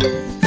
Bye.